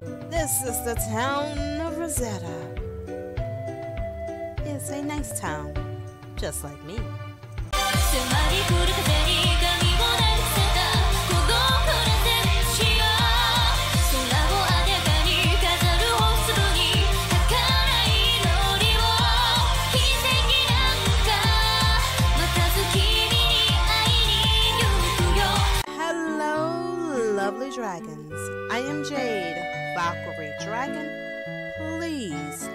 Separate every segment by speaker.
Speaker 1: This is the town of Rosetta. It's a nice town, just like me.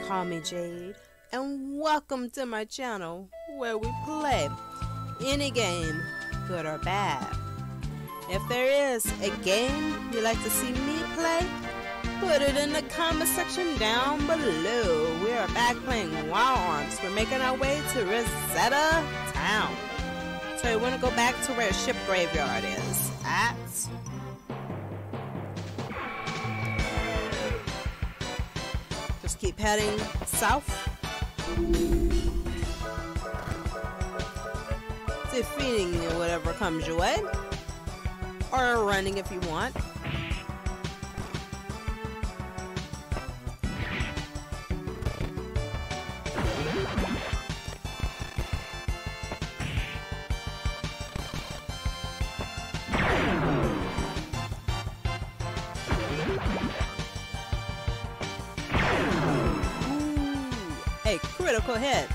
Speaker 1: Call me Jade, and welcome to my channel where we play any game, good or bad. If there is a game you'd like to see me play, put it in the comment section down below. We are back playing Wild Arms. We're making our way to Rosetta Town. So we want to go back to where Ship Graveyard is at. Just keep heading south. Defeating whatever comes your way. Or running if you want. Critical hit.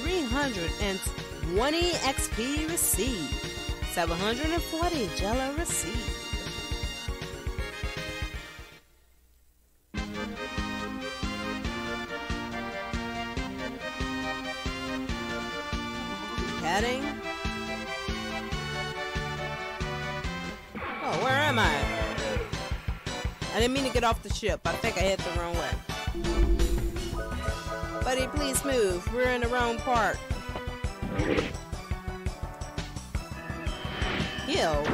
Speaker 1: Three hundred and twenty XP received. Seven hundred and forty Jello received. Get off the ship. I think I hit the wrong way. Buddy, please move. We're in the wrong part. Hill.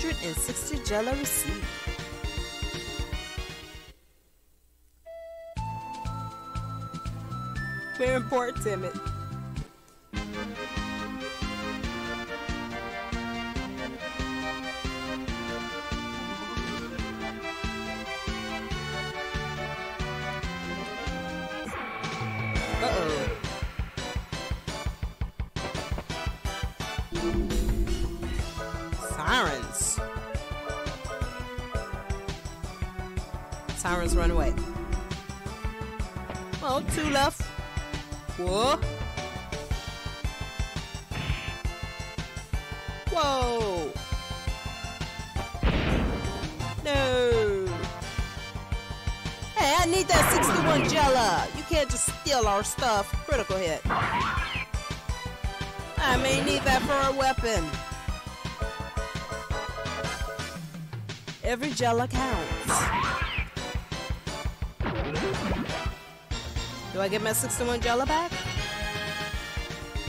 Speaker 1: 960 Jello received. Very important, Timid. Uh-oh. Need that 61 Gella. You can't just steal our stuff. Critical hit. I may need that for a weapon. Every Gella counts. Do I get my 61 Gella back?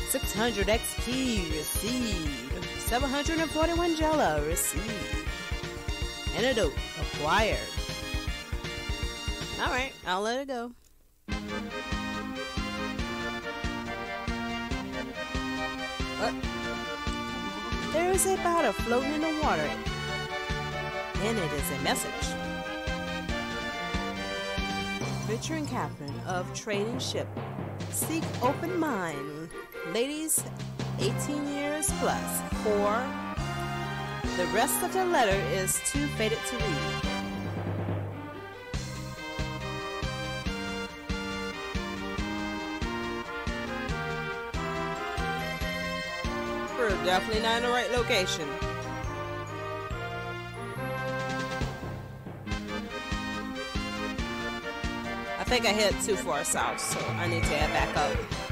Speaker 1: 600 XP received. 741 Gella received. Antidote acquired. Alright, I'll let it go. Uh, there is a bottle floating in the water, and it is a message. Richard and Catherine of Trading Ship. Seek open mind. Ladies 18 years plus. For the rest of the letter is too faded to read. Definitely not in the right location. I think I hit too far south, so I need to head back up.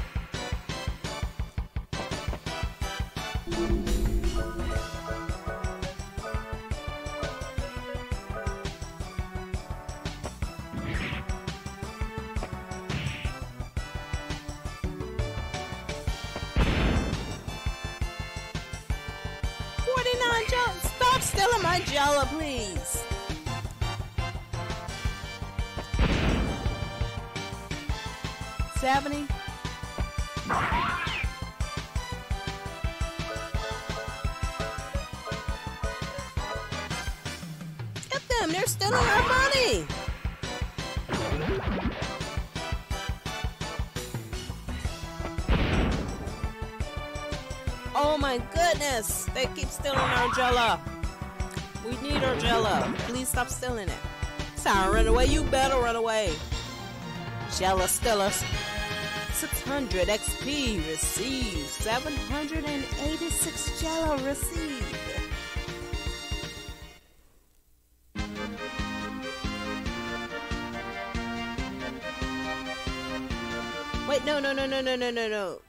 Speaker 1: Run away. You better run away. Jello stealers. 600 XP received. 786 jello received. Wait, no, no, no, no, no, no, no, no.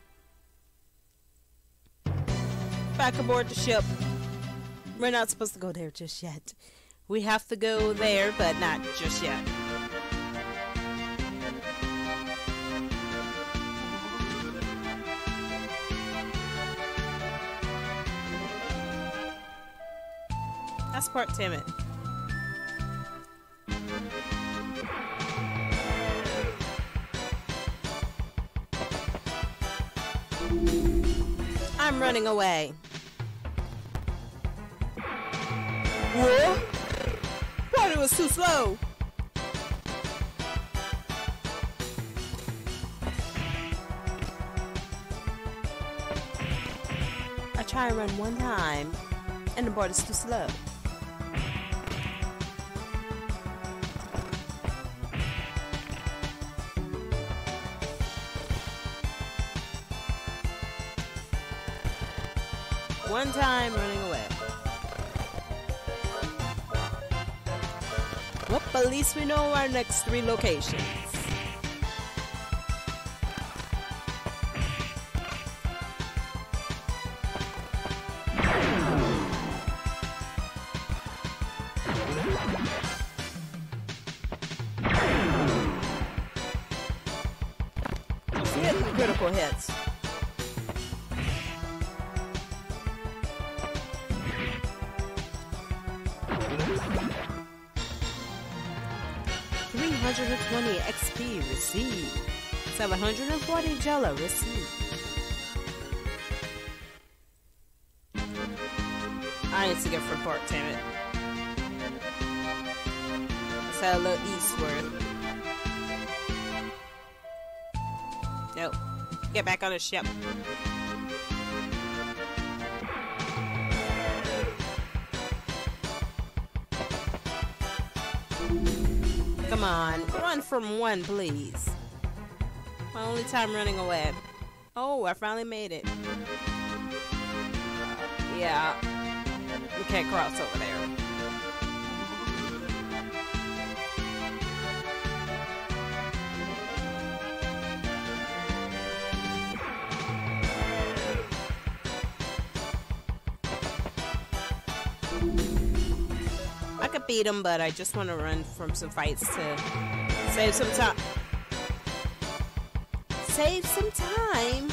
Speaker 1: Back aboard the ship. We're not supposed to go there just yet. We have to go there, but not just yet. That's part timid. I'm running away. What? What? It was too slow. I try to run one time, and the board is too slow. One time running away. Well, at least we know our next three locations. 740 Jello Receipt. I need to get from Park, damn it. Let's head a little eastward. Nope. Get back on the ship. Come on, run from one, please. My only time running away. Oh, I finally made it. Yeah, we can't cross over there. I could beat him, but I just want to run from some fights to save some time. Save some time.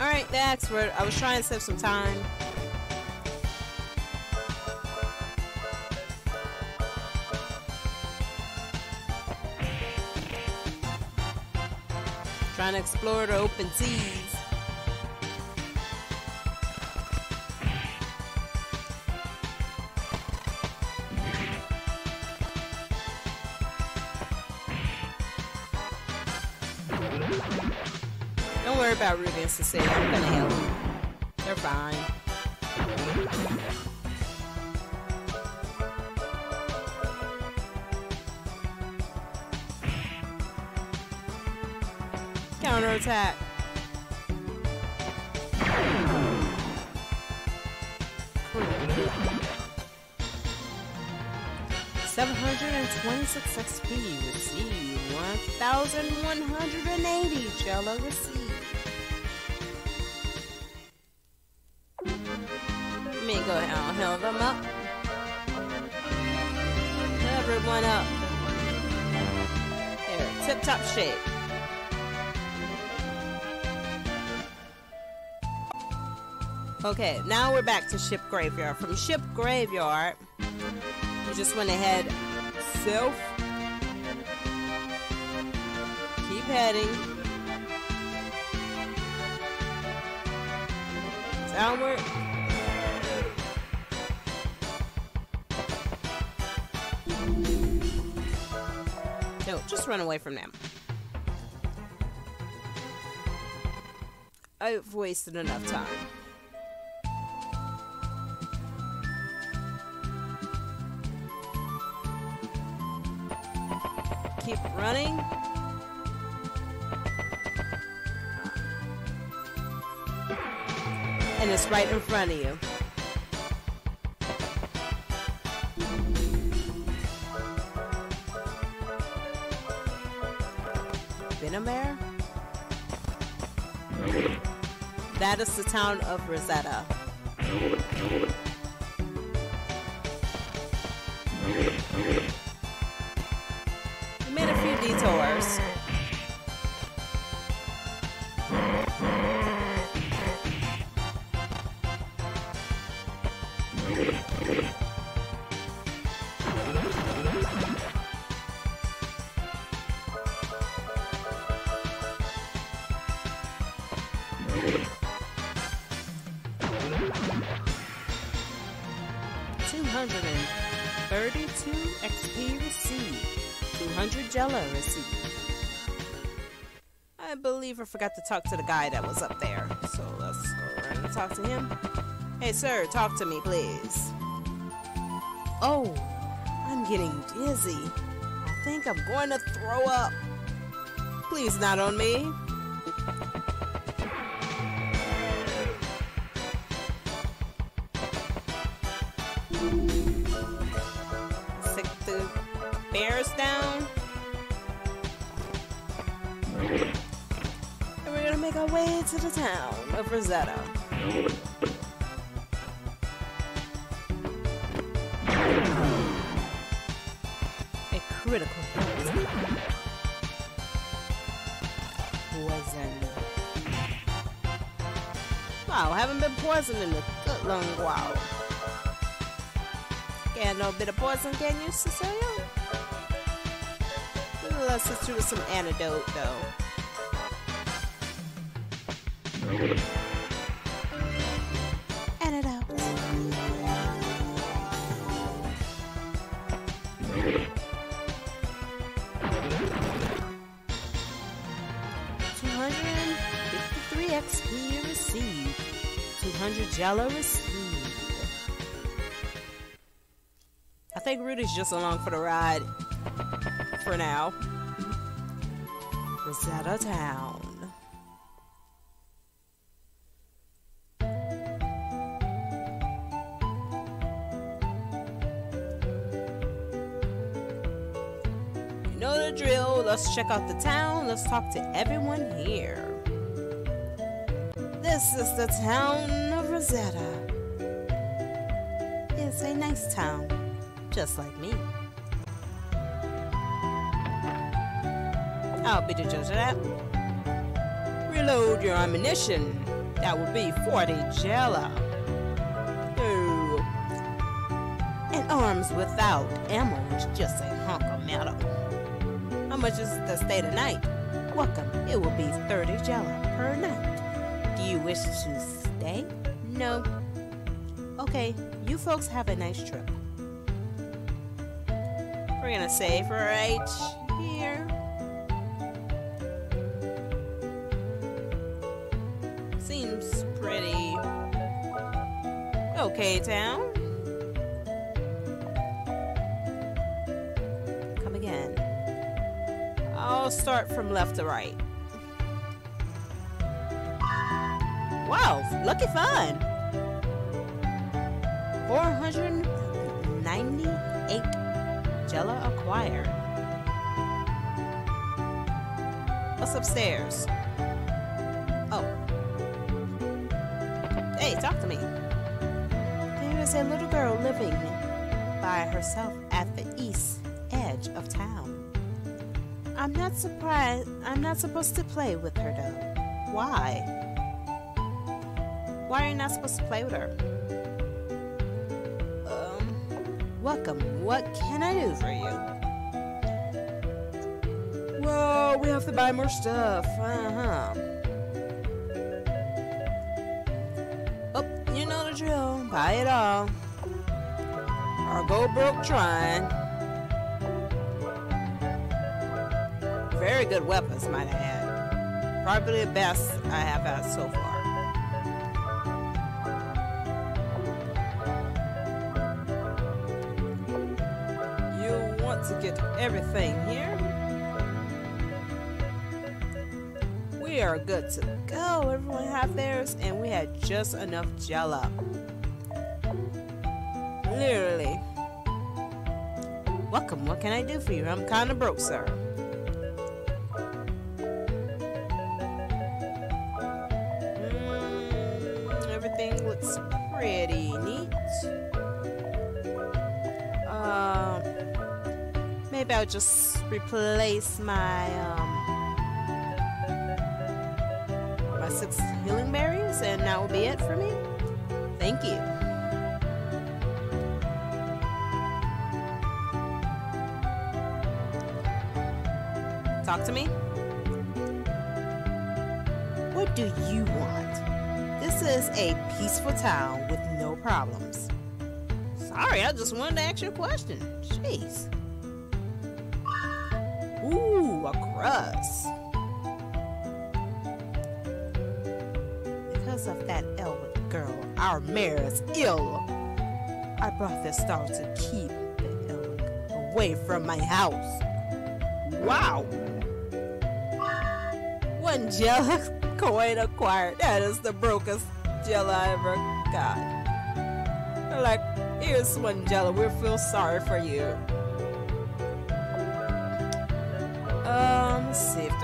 Speaker 1: Alright, the expert. I was trying to save some time. Trying to explore the open seas. Don't worry about Rudy and Cecilia. I'm gonna help them. They're fine. Counterattack. Seven hundred and twenty-six XP received. One thousand one hundred and eighty Jello received. Ahead them up. Everyone up. There, tip top shape. Okay, now we're back to Ship Graveyard. From Ship Graveyard, we just went ahead south. Keep heading. Downward. Run away from them. I've wasted enough time. Keep running. And it's right in front of you. That is the town of Rosetta. XP received. Two hundred Jello received. I believe I forgot to talk to the guy that was up there. So let's go around and talk to him. Hey, sir, talk to me, please. Oh, I'm getting dizzy. I think I'm going to throw up. Please, not on me. Way to the town of Rosetta. A critical. Poison. Wow, haven't been poisoned in a good long while. Get no bit of poison, can you, Cecilia? Let's just do some antidote, though. Antidote. Two hundred fifty-three XP received. Two hundred Jello received. I think Rudy's just along for the ride for now. Rosetta Town. Let's check out the town. Let's talk to everyone here. This is the town of Rosetta. It's a nice town, just like me. I'll be the judge of that. Reload your ammunition. That would be 40 Jello. Ooh. And arms without ammo is just a hunk of metal. Much is the stay tonight? Welcome. It will be 30 Jello per night. Do you wish to stay? No. Okay, you folks have a nice trip. We're gonna save right here. Seems pretty okay town. I'll start from left to right. Wow, lucky fun. 498 Gella acquired. What's upstairs? Oh. Hey, talk to me. There is a little girl living by herself at the east. I'm not surprised. I'm not supposed to play with her though. Why? Why are you not supposed to play with her? Um, welcome. What can I do for you? Well, we have to buy more stuff. Uh huh. Oh, you know the drill. Buy it all. Or go broke trying. Very good weapons, might I add. Probably the best I have had so far. You want to get everything here? We are good to go. Everyone have theirs, and we had just enough jello. Literally. Welcome. What can I do for you? I'm kind of broke, sir. Just replace my um my six healing berries, and that will be it for me. Thank you. Talk to me. What do you want? This is a peaceful town with no problems. Sorry, I just wanted to ask you a question. Jeez. Ooh, a crust. Because of that Elw girl, our mayor is ill. I brought this star to keep the Elw away from my house. Wow. One jello coin acquired. That is the brokest jello I ever got. Like, here's one jello. We feel sorry for you.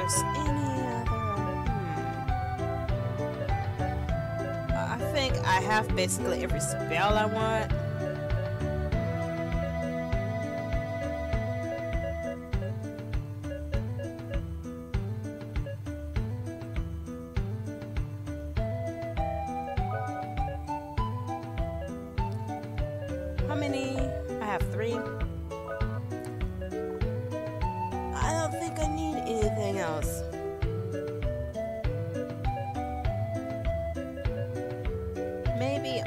Speaker 1: There's any other. Hmm. I think I have basically every spell I want. How many? I have three. I don't think I need anything else. Maybe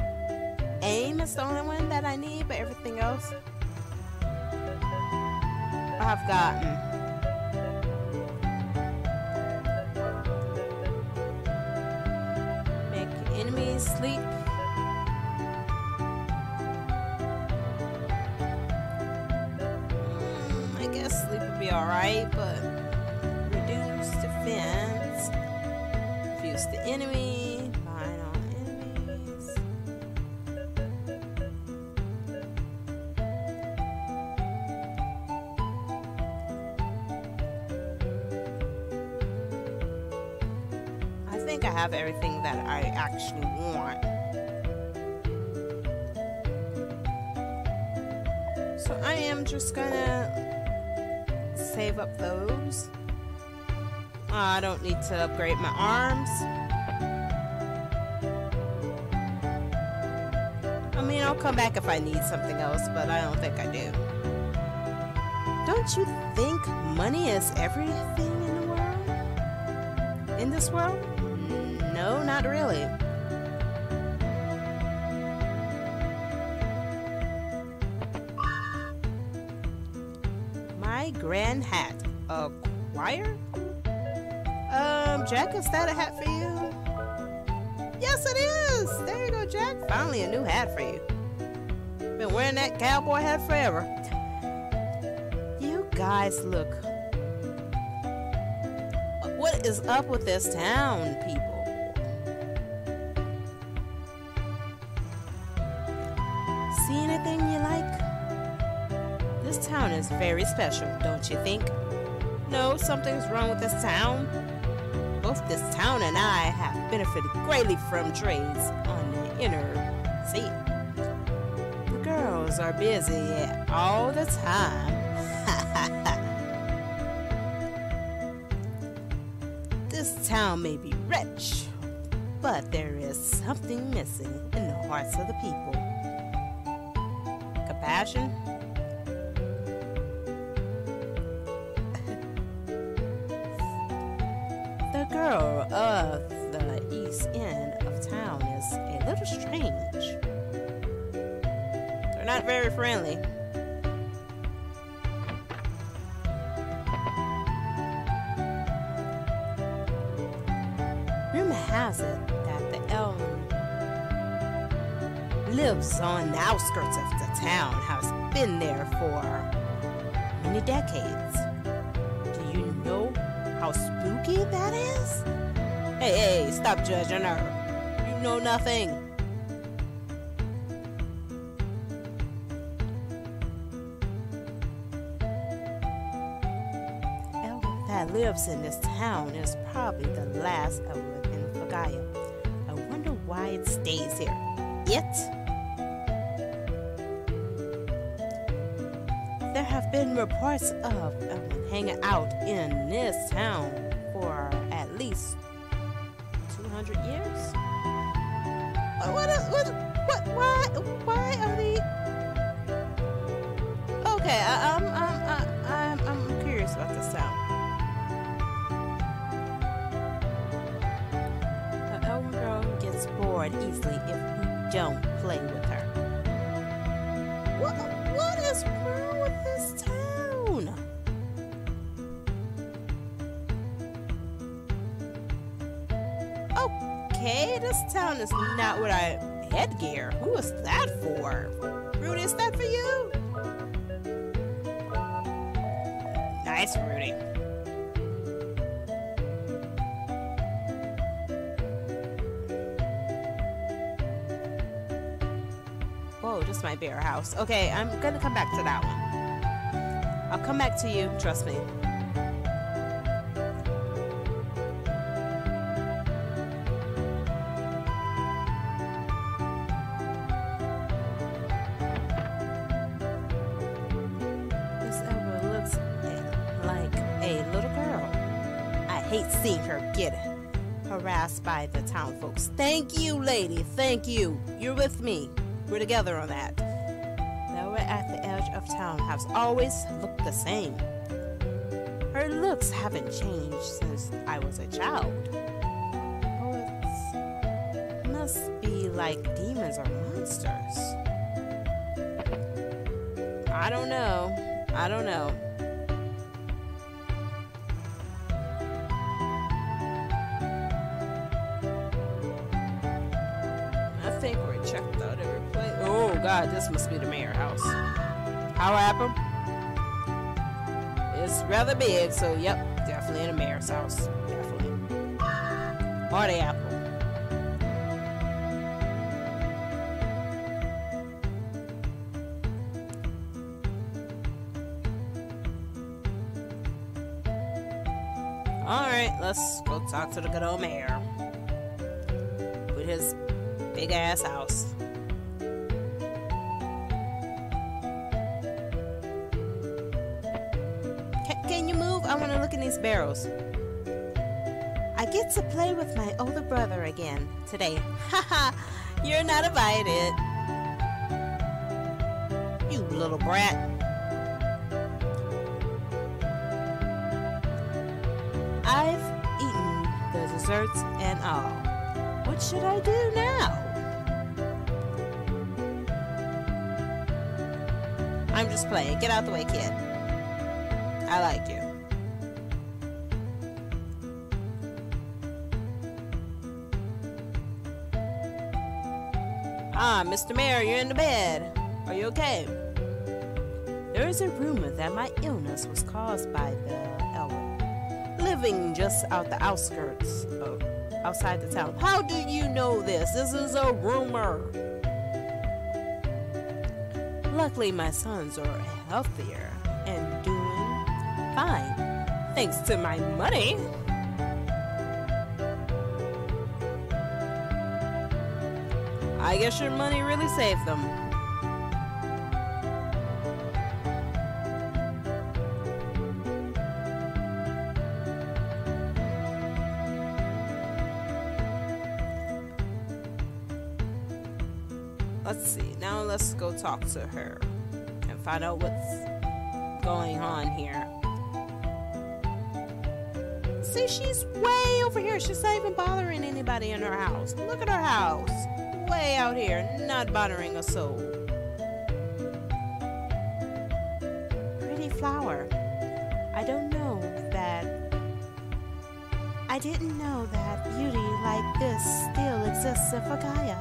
Speaker 1: aim is the only one that I need, but everything else I've gotten. Make enemies sleep. Everything that I actually want. So I am just gonna save up those. I don't need to upgrade my arms. I mean, I'll come back if I need something else, but I don't think I do. Don't you think money is everything in the world? In this world? No, not really. My grand hat. Acquire? Um, Jack, is that a hat for you? Yes, it is. There you go, Jack. Finally, a new hat for you. Been wearing that cowboy hat forever. You guys look. What is up with this town, people? Special, don't you think? No, something's wrong with this town. Both this town and I have benefited greatly from trades on the inner sea. The girls are busy all the time. This town may be rich, but there is something missing in the hearts of the people. Compassion? Girl of the east end of town is a little strange. They're not very friendly. Rumor has it that the Elw lives on the outskirts of the town, has been there for many decades. That is? Hey, hey, stop judging her. You know nothing. That lives in this town is probably the last Elw in Filgaia. I wonder why it stays here. It? There have been reports of Elw hanging out in this town at 200 years. What? is- What? What? Why? Why are they? Okay, I, I'm, I'm, I, I'm, I'm curious about this town. The elven girl gets bored easily if we don't this is not what I headgear. Who is that for? Rudy, is that for you? Nice, Rudy. Whoa, this might be house. Okay, I'm gonna come back to that one. I'll come back to you, trust me. Hate seeing her get harassed by the town folks. Thank you, lady. Thank you. You're with me. We're together on that. Now we're at the edge of town has always looked the same. Her looks haven't changed since I was a child. Oh, must be like demons or monsters. I don't know. I don't know. This must be the mayor house. How happened? It's rather big, so yep, definitely in the mayor's house. Definitely. The apple. Alright, let's go talk to the good old mayor. With his big ass house. I want to look in these barrels. I get to play with my older brother again today. Haha, you're not invited. You little brat. I've eaten the desserts and all. What should I do now? I'm just playing. Get out the way, kid. I like you. Ah, Mr. Mayor, you're in the bed. Are you okay? There is a rumor that my illness was caused by the elder living just out the outskirts of outside the town. How do you know this? This is a rumor. Luckily, my sons are healthier and doing fine, thanks to my money. I guess your money really saved them. Let's see, now let's go talk to her and find out what's going on here. See, she's way over here. She's not even bothering anybody in her house. Look at her house. Way out here, not bothering a soul. Pretty flower. I don't know that. I didn't know that beauty like this still exists in Filgaia.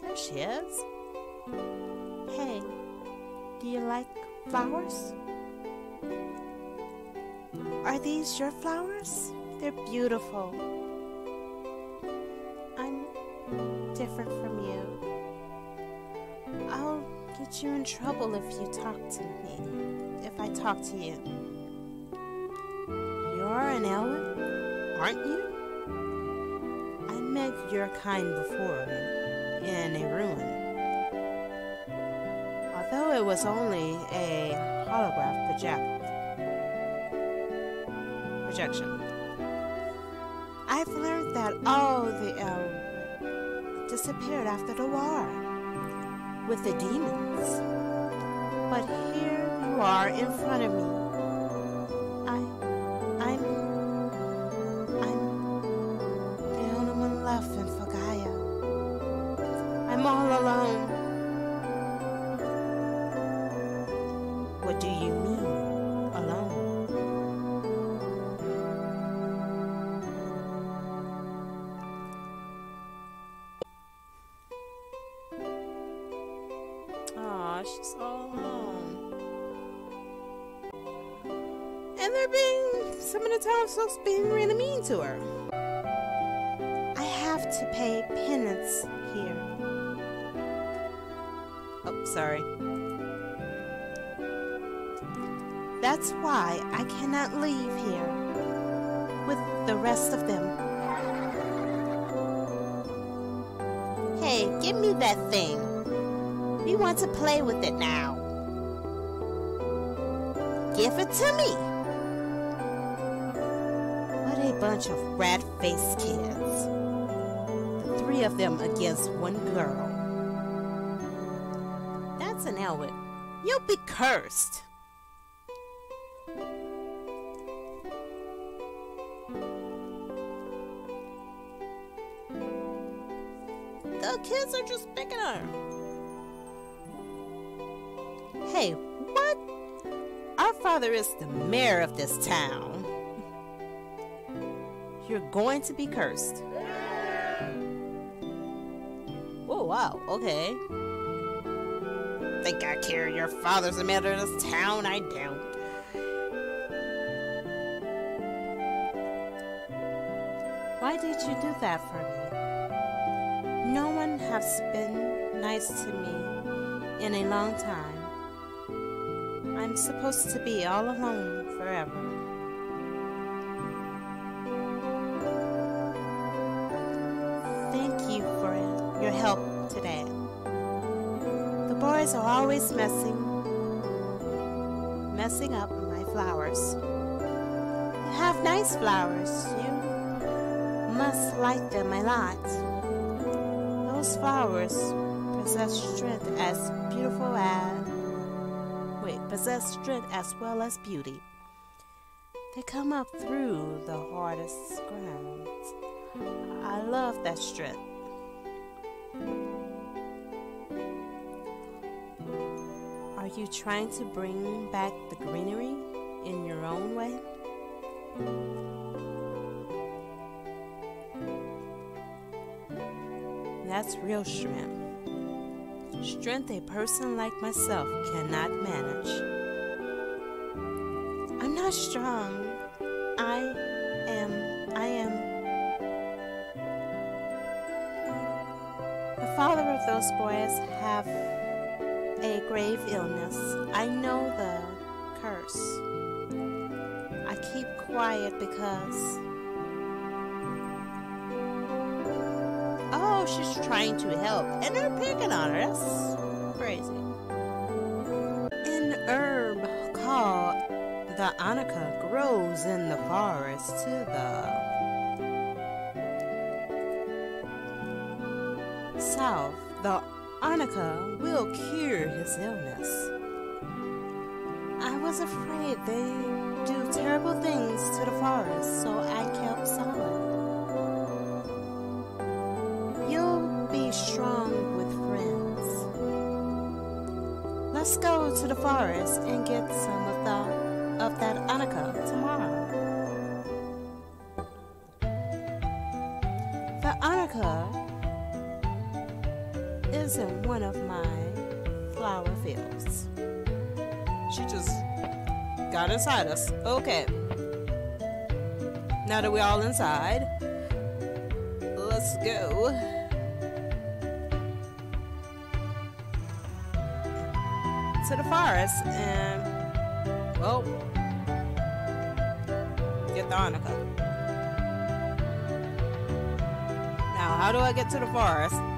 Speaker 1: There she is. Hey, do you like flowers? Are these your flowers? They're beautiful. Different from you. I'll get you in trouble if you talk to me. If I talk to you. You're an elf, aren't you? I met your kind before in a ruin. Although it was only a holograph project projection. I've learned that all the elves disappeared after the war with the demons. But here you are in front of me. Sorry. That's why I cannot leave here with the rest of them. Hey, give me that thing. We want to play with it now. Give it to me. What a bunch of rat faced kids. The three of them against one girl. An Elw. You'll be cursed. The kids are just picking on her. Hey, what? Our father is the mayor of this town. You're going to be cursed. Oh, wow, okay. Think I care your father's the mayor of this town? I don't. Why did you do that for me? No one has been nice to me in a long time. I'm supposed to be all alone forever. Boys are always messing messing up my flowers. You have nice flowers. You must like them a lot. Those flowers possess strength as beautiful as wait, possess strength as well as beauty. They come up through the hardest grounds. I love that strength. You trying to bring back the greenery in your own way? That's real strength. Strength a person like myself cannot manage. I'm not strong. I am. I am. The father of those boys have a grave illness. I know the curse. I keep quiet because. Oh, she's trying to help, and they're picking on her. That's crazy. An herb called the arnica grows in the forest to the south. the arnica will cure his illness. I was afraid they do terrible things to the forest, so I kept silent. You'll be strong with friends. Let's go to the forest and get some of the of that arnica tomorrow. Got inside us. Okay. Now that we're all inside, let's go. To the forest and, well, get the arnica. Now, how do I get to the forest?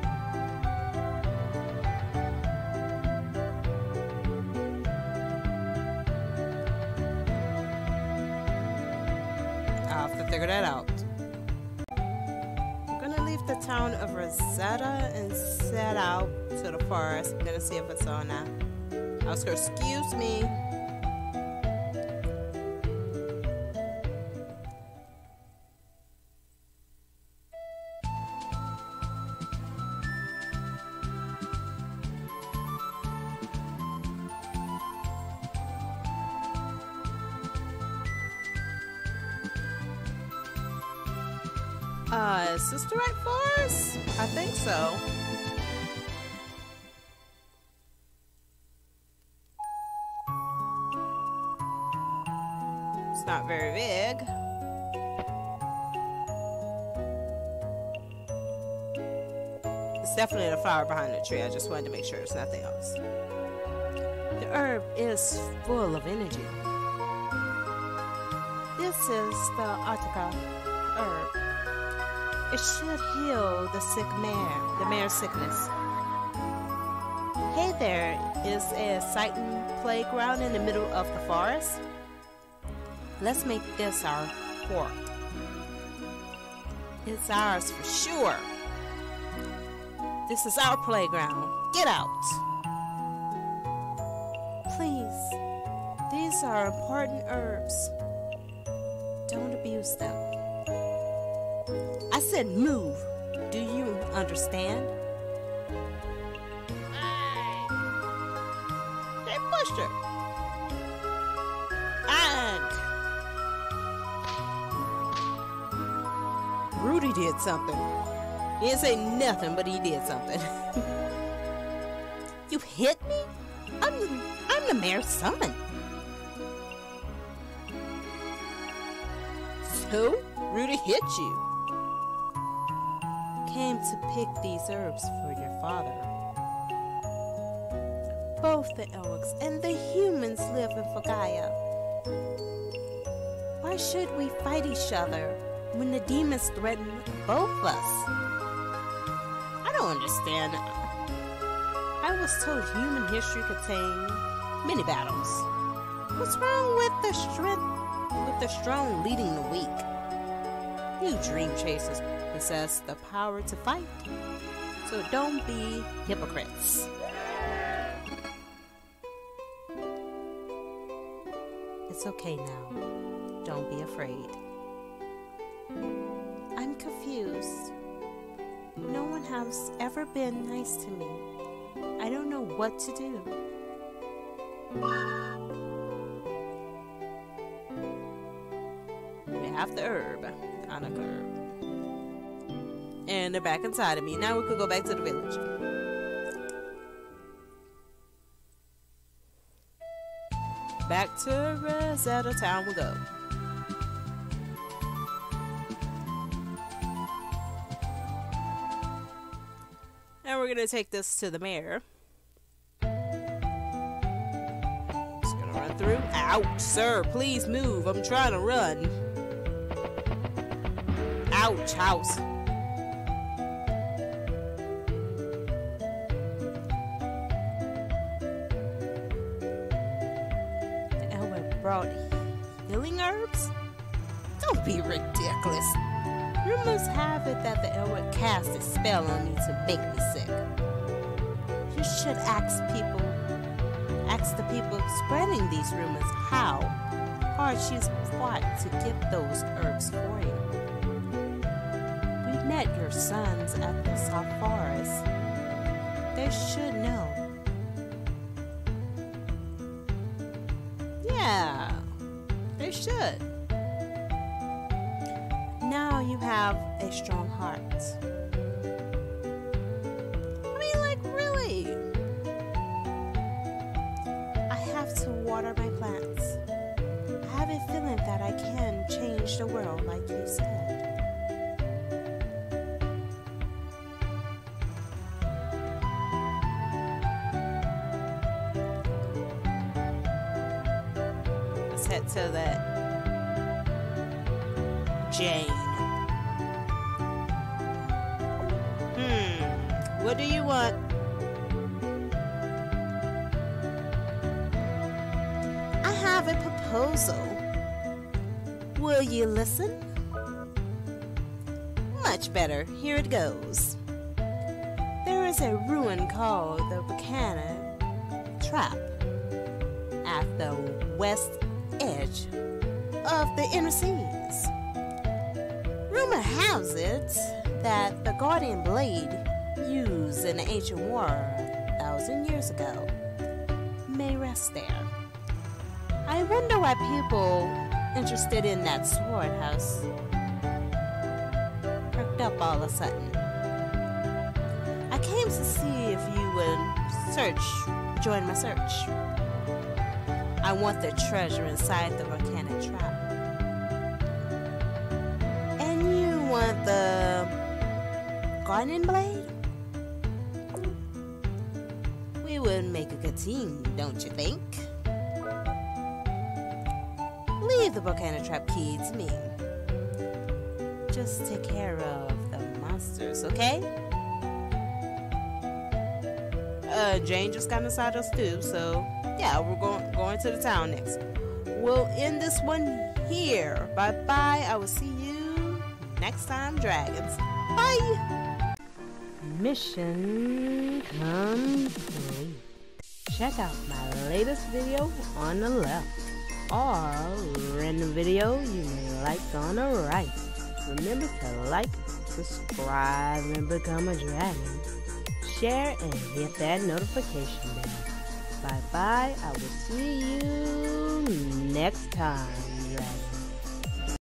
Speaker 1: See if it's on now. Oscar, excuse me. Uh, is this the right forest? I think so. It's definitely the flower behind the tree. I just wanted to make sure it's nothing else. The herb is full of energy. This is the arnica herb. It should heal the sick mare, the mare's sickness. Hey there, is a Sighton playground in the middle of the forest? Let's make this our fort. It's ours for sure. This is our playground. Get out. Please, these are important herbs. Don't abuse them. I said move. Do you understand? Hey! They pushed her. And Rudy did something. He didn't say nothing, but he did something. you hit me? I'm I'm the mayor's son. So Rudy hit you came to pick these herbs for your father. Both the elves and the humans live in Filgaia. Why should we fight each other when the demons threaten both of us? Understand. I was told human history contained many battles. What's wrong with the strength, with the strong leading the weak? You dream chasers possess the power to fight. So don't be hypocrites. It's okay now. Don't be afraid. I'm confused. No one has ever been nice to me. I don't know what to do. We have the herb, the Anak herb and they're back inside of me. Now we could go back to the village. Back to Rosetta Town we go. We're gonna take this to the mayor. Just gonna run through. Ouch, sir, please move. I'm trying to run. Ouch, house. brought healing herbs? Don't be ridiculous. Rumors have it that the Elwood cast a spell on me to make me sick. You should ask people, ask the people spreading these rumors how hard she's fought to get those herbs for you. We met your sons at the Forest. They should know. Water my plants. I have a feeling that I can change the world, like you said. Head to the Jane. Hmm, what do you want? Will you listen? Much better. Here it goes. There is a ruin called the Bacana Trap at the west edge of the inner seas. Rumor has it that the Guardian Blade used in the ancient war a thousand years ago may rest there. I wonder why people interested in that sword house perked up all of a sudden. I came to see if you would search, join my search. I want the treasure inside the volcanic trap. And you want the Guardian Blade? We would make a good team, don't you think? The volcanic trap key to me. Just take care of the monsters, okay? Uh, Jane just got inside us too, so yeah, we're going going to the town next. We'll end this one here. Bye bye. I will see you next time, dragons. Bye. Mission complete. Check out my latest video on the left, or random video you may like on the right. Remember to like, subscribe, and become a dragon. Share and hit that notification bell. Bye bye. I will see you next time.